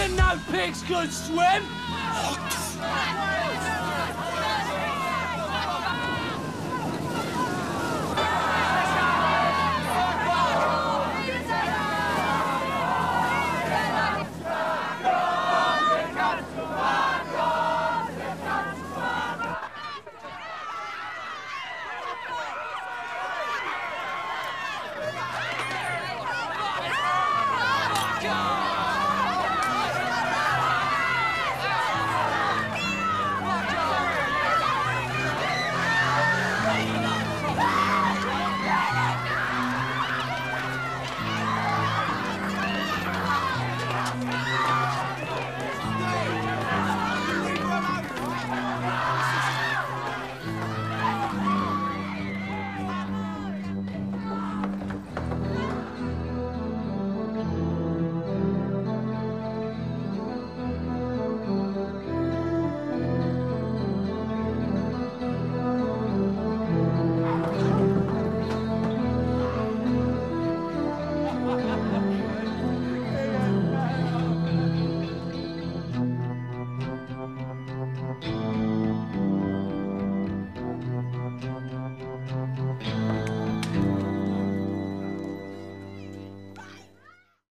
didn't know pigs could swim?